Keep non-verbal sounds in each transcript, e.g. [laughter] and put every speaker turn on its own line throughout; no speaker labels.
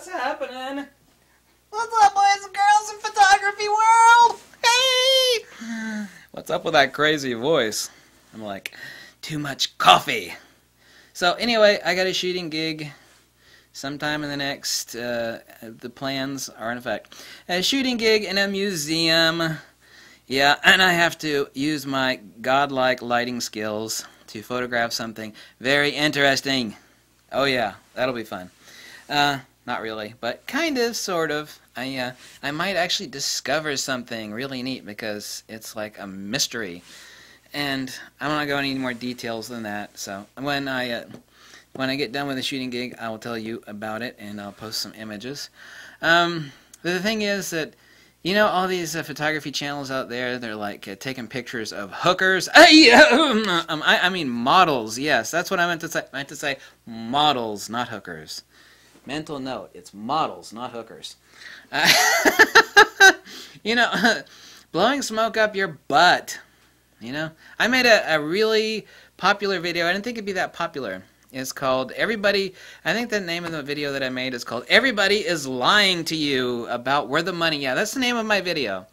What's happening? What's up, boys and girls in photography world? Hey! [sighs] What's up with that crazy voice? I'm like, too much coffee. So anyway, I got a shooting gig sometime in the next, uh, the plans are in effect. A shooting gig in a museum. Yeah, and I have to use my godlike lighting skills to photograph something very interesting. Oh yeah, that'll be fun. Uh, not really, but kind of, sort of. I uh, I might actually discover something really neat because it's like a mystery, and I don't want to go into any more details than that. So when I uh, when I get done with the shooting gig, I will tell you about it, and I'll post some images. Um, the thing is that you know all these uh, photography channels out there. They're like uh, taking pictures of hookers. [laughs] [laughs] um, I, I mean models. Yes, that's what I meant to say. I meant to say models, not hookers. Mental note: it's models, not hookers. Uh, [laughs] you know, [laughs] blowing smoke up your butt. You know, I made a, a really popular video. I didn't think it'd be that popular. It's called Everybody. I think the name of the video that I made is called Everybody is Lying to You About Where the Money. Yeah, that's the name of my video.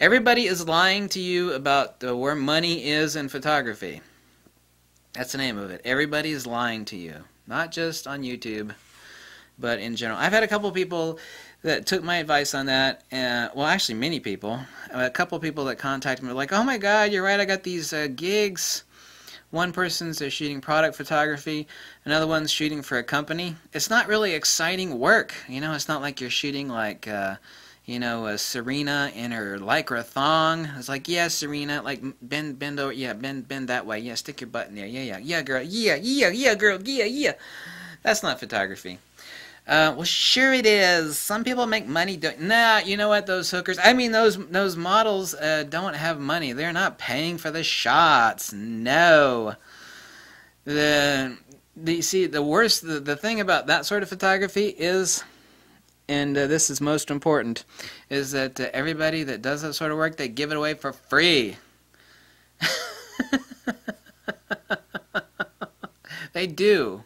Everybody is lying to you about where money is in photography. That's the name of it. Everybody is lying to you. Not just on YouTube but in general. I've had a couple people that took my advice on that. Uh, well, actually, many people. A couple people that contacted me were like, "Oh my God, you're right. I got these uh, gigs." One person's shooting product photography, another one's shooting for a company. It's not really exciting work, you know. It's not like you're shooting like, uh, you know, Serena in her lycra thong. It's like, yeah, Serena, like bend, bend over, yeah, bend, bend that way, yeah, stick your butt in there, yeah, yeah, yeah, girl, yeah, yeah, yeah, girl, yeah, yeah. That's not photography. Uh, well, sure it is. Some people make money doing. Nah, you know what? Those hookers. I mean, those those models uh, don't have money. They're not paying for the shots. No. The the see the worst the, the thing about that sort of photography is, and uh, this is most important, is that uh, everybody that does that sort of work they give it away for free. [laughs] they do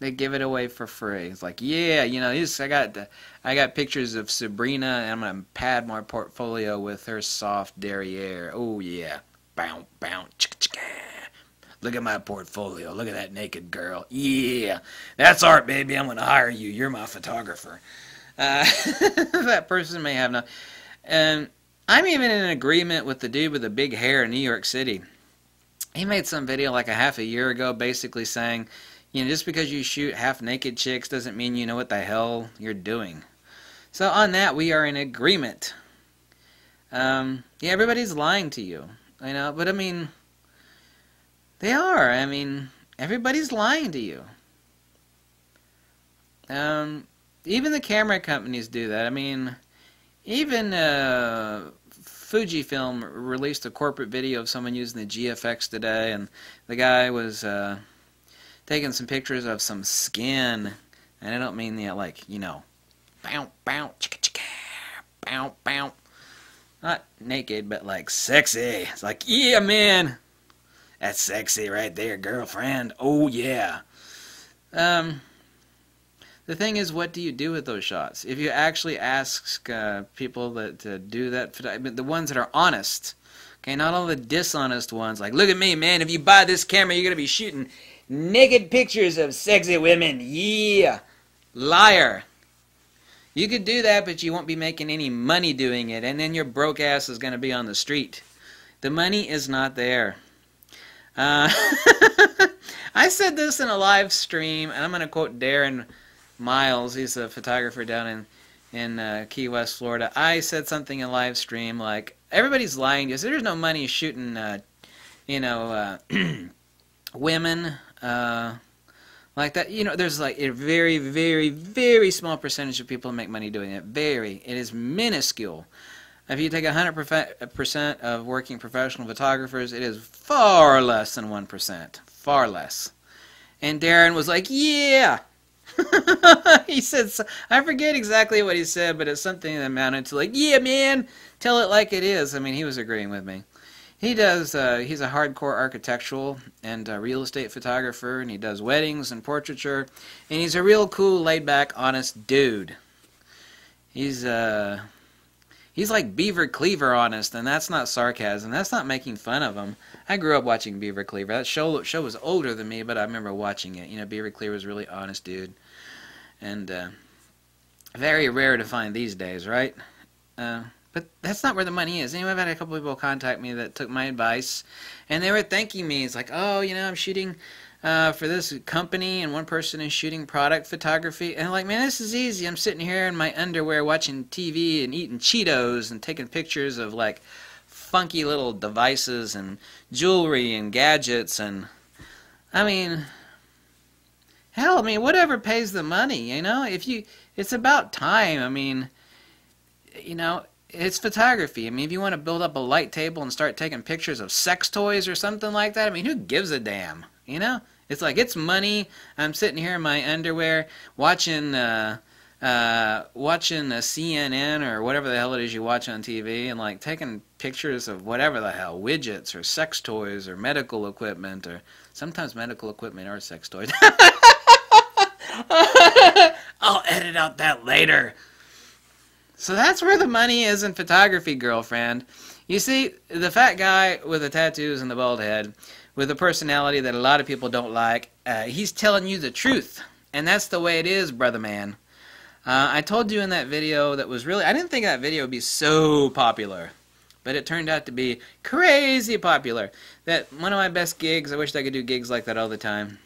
they give it away for free. It's like, yeah, you know, I got I got pictures of Sabrina, and I'm gonna pad my portfolio with her soft derriere. Oh yeah, bounce, chicka chicka. Look at my portfolio. Look at that naked girl. Yeah, that's art, baby. I'm gonna hire you. You're my photographer. Uh, [laughs] that person may have no. And I'm even in agreement with the dude with the big hair in New York City. He made some video like a half a year ago, basically saying you know, just because you shoot half naked chicks doesn't mean you know what the hell you're doing. So on that, we are in agreement. Um, yeah, everybody's lying to you, you know, but I mean, they are. I mean, everybody's lying to you. Um, even the camera companies do that. I mean, even uh, Fujifilm released a corporate video of someone using the GFX today, and the guy was. Uh, taking some pictures of some skin, and I don't mean the like you know, bow bow chicka chicka, bow bow, not naked but like sexy. It's like yeah man, that's sexy right there, girlfriend. Oh yeah. Um. The thing is, what do you do with those shots? If you actually ask uh, people that uh, do that, the ones that are honest, okay, not all the dishonest ones, like, look at me, man, if you buy this camera, you're going to be shooting Naked pictures of sexy women. Yeah. Liar. You could do that, but you won't be making any money doing it, and then your broke ass is going to be on the street. The money is not there. Uh, [laughs] I said this in a live stream, and I'm going to quote Darren Miles. He's a photographer down in in uh, Key West, Florida. I said something in live stream like, "Everybody's lying to us. There's no money shooting, uh, you know, uh, [clears throat] women uh, like that. You know, there's like a very, very, very small percentage of people make money doing it. Very. It is minuscule. If you take 100% of working professional photographers, it is far less than 1%. Far less. And Darren was like, yeah. [laughs] he said, I forget exactly what he said, but it's something that amounted to like, yeah, man, tell it like it is. I mean, he was agreeing with me. He does. Uh, he's a hardcore architectural and uh, real estate photographer, and he does weddings and portraiture. And he's a real cool, laid-back, honest dude. He's uh, he's like Beaver Cleaver honest, and that's not sarcasm. That's not making fun of him. I grew up watching Beaver Cleaver. That show show was older than me, but I remember watching it. You know, Beaver Cleaver was really honest dude, and uh, very rare to find these days, right? Uh, but that's not where the money is. Anyway, I've had a couple people contact me that took my advice, and they were thanking me. It's like, oh, you know, I'm shooting uh, for this company, and one person is shooting product photography. And I'm like, man, this is easy. I'm sitting here in my underwear watching TV and eating Cheetos and taking pictures of like funky little devices and jewelry and gadgets. And I mean, hell, I mean, whatever pays the money, you know? If you, it's about time. I mean, you know, it's photography. I mean, if you want to build up a light table and start taking pictures of sex toys or something like that, I mean, who gives a damn? You know, it's like it's money. I'm sitting here in my underwear watching, uh, uh, watching a CNN or whatever the hell it is you watch on TV, and like taking pictures of whatever the hell widgets or sex toys or medical equipment or sometimes medical equipment or sex toys. [laughs] I'll edit out that later. So that's where the money is in photography, girlfriend. You see, the fat guy with the tattoos and the bald head, with a personality that a lot of people don't like, uh, he's telling you the truth. And that's the way it is, brother man. Uh, I told you in that video that was really, I didn't think that video would be so popular. But it turned out to be crazy popular. That one of my best gigs, I wish I could do gigs like that all the time,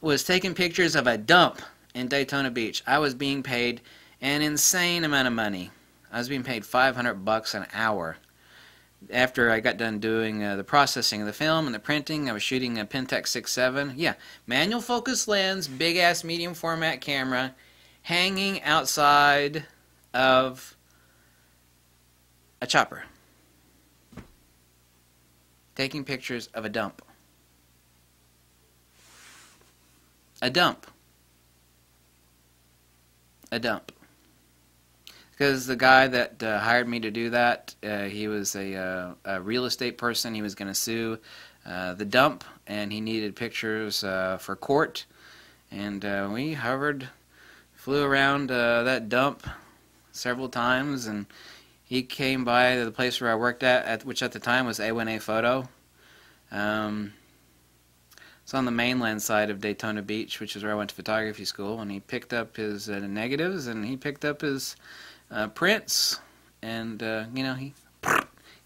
was taking pictures of a dump in Daytona Beach. I was being paid an insane amount of money. I was being paid 500 bucks an hour. After I got done doing uh, the processing of the film and the printing, I was shooting a Pentax 6.7. Yeah, manual focus lens, big ass medium format camera, hanging outside of a chopper, taking pictures of a dump. A dump. A dump because the guy that uh, hired me to do that, uh, he was a, uh, a, real estate person. He was going to sue uh, the dump, and he needed pictures uh, for court. And uh, we hovered, flew around that dump several times, and he came by the place where I worked at, at which at the time was A1A Photo. Um, it's on the mainland side of Daytona Beach, which is where I went to photography school, and he picked up his negatives, and he picked up his uh, prints, and uh, you know he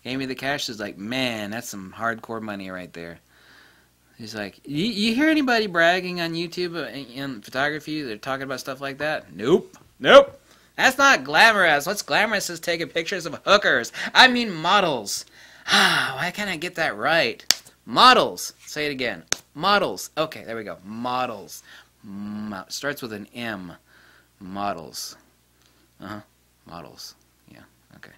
gave me the cash. He's like, man, that's some hardcore money right there. He's like, you, you hear anybody bragging on YouTube uh, in photography? They're talking about stuff like that. Nope, nope. That's not glamorous. What's glamorous is taking pictures of hookers. I mean models. Ah, [sighs] why can't I get that right? Models. Say it again. Models. Okay, there we go. Models. Mo starts with an M. Models. Uh huh models. Yeah, okay.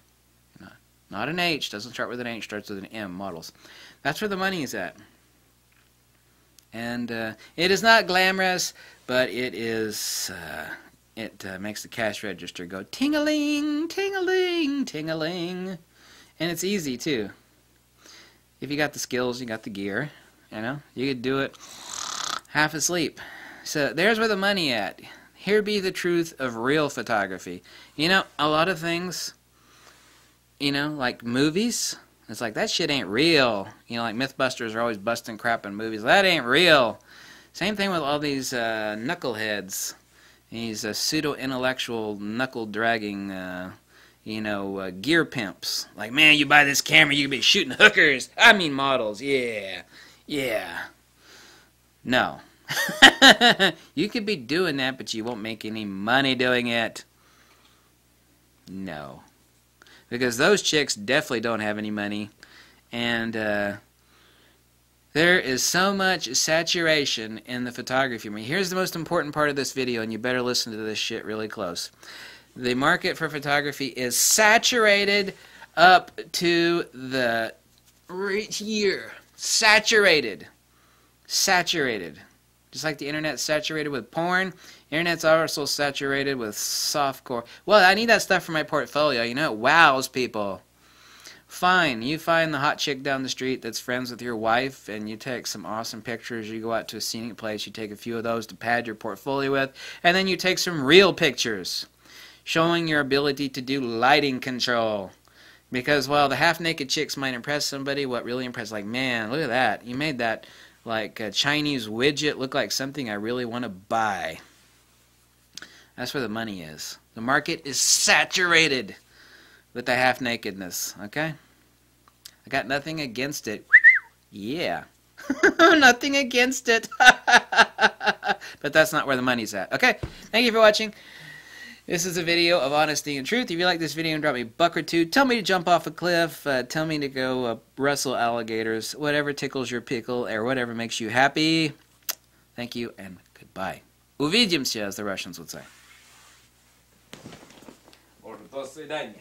Not, not an H, doesn't start with an H, starts with an M, models. That's where the money is at. And uh, it is not glamorous, but it is, uh, it uh, makes the cash register go ting-a-ling, ting-a-ling, ting-a-ling. And it's easy, too. If you got the skills, you got the gear, you know, you could do it half asleep. So there's where the money at. Here be the truth of real photography. You know, a lot of things, you know, like movies, it's like that shit ain't real. You know, like Mythbusters are always busting crap in movies. That ain't real. Same thing with all these uh, knuckleheads, these uh, pseudo intellectual knuckle dragging, uh, you know, uh, gear pimps. Like, man, you buy this camera, you can be shooting hookers. I mean, models. Yeah, yeah. No. [laughs] you could be doing that, but you won't make any money doing it. No. Because those chicks definitely don't have any money. And uh, there is so much saturation in the photography. I mean, here's the most important part of this video, and you better listen to this shit really close. The market for photography is saturated up to the right here. Saturated. Saturated. Just like the internet's saturated with porn, internet's also saturated with softcore. Well, I need that stuff for my portfolio. You know, it wows people. Fine, you find the hot chick down the street that's friends with your wife, and you take some awesome pictures. You go out to a scenic place, you take a few of those to pad your portfolio with, and then you take some real pictures showing your ability to do lighting control. Because while the half naked chicks might impress somebody, what really impresses, like, man, look at that. You made that like a Chinese widget look like something I really want to buy. That's where the money is. The market is saturated with the half nakedness, okay? I got nothing against it. Yeah. [laughs] nothing against it. [laughs] but that's not where the money's at. Okay? Thank you for watching. This is a video of honesty and truth. If you like this video and drop me a buck or two, tell me to jump off a cliff, uh, tell me to go uh, wrestle alligators, whatever tickles your pickle or whatever makes you happy. Thank you and goodbye. Увидимся, as the Russians would say. Or до свидания.